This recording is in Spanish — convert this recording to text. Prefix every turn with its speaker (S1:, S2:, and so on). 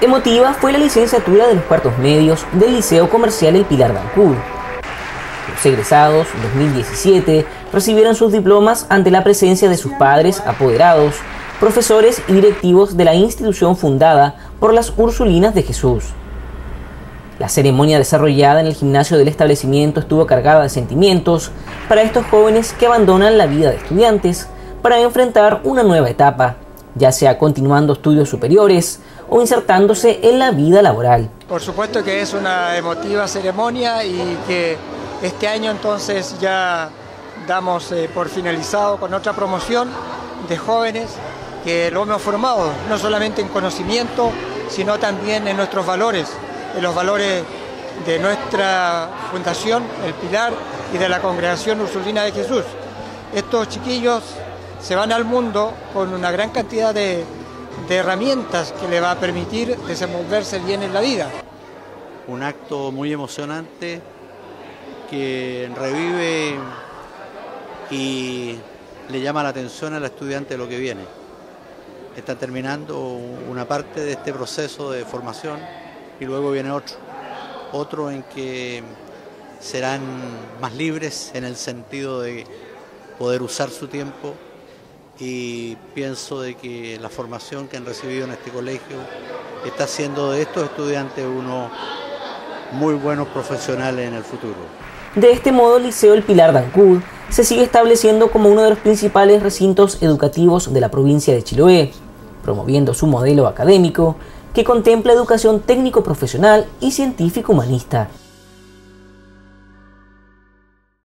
S1: Emotiva fue la licenciatura de los cuartos medios del Liceo Comercial El Pilar Dancud. Los egresados, en 2017, recibieron sus diplomas ante la presencia de sus padres, apoderados, profesores y directivos de la institución fundada por las Ursulinas de Jesús. La ceremonia desarrollada en el gimnasio del establecimiento estuvo cargada de sentimientos para estos jóvenes que abandonan la vida de estudiantes para enfrentar una nueva etapa, ya sea continuando estudios superiores o insertándose en la vida laboral.
S2: Por supuesto que es una emotiva ceremonia y que este año entonces ya damos eh, por finalizado con otra promoción de jóvenes que lo hemos formado, no solamente en conocimiento, sino también en nuestros valores, en los valores de nuestra fundación, el Pilar, y de la Congregación Ursulina de Jesús. Estos chiquillos se van al mundo con una gran cantidad de herramientas que le va a permitir desenvolverse bien en la vida.
S3: Un acto muy emocionante que revive y le llama la atención al estudiante lo que viene. Está terminando una parte de este proceso de formación y luego viene otro. Otro en que serán más libres en el sentido de poder usar su tiempo y pienso de que la formación que han recibido en este colegio está haciendo de estos estudiantes unos muy buenos profesionales en el futuro.
S1: De este modo, el Liceo El Pilar Dancud se sigue estableciendo como uno de los principales recintos educativos de la provincia de Chiloé, promoviendo su modelo académico que contempla educación técnico-profesional y científico-humanista.